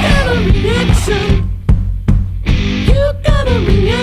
got a reaction. You got a reaction.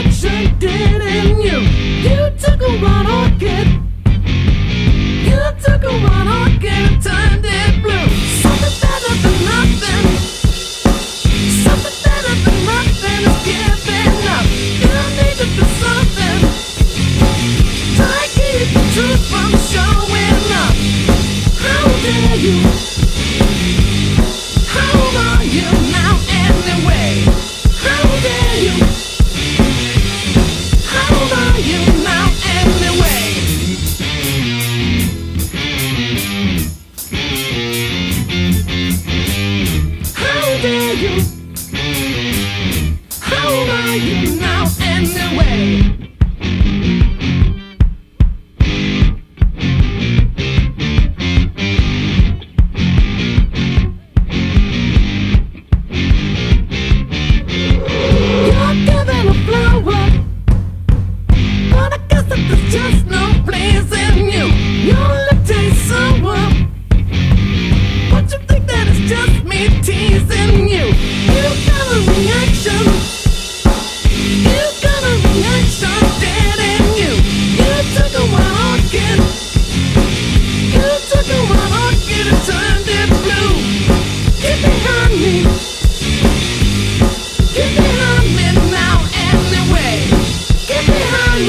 now anyway.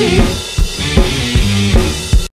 me.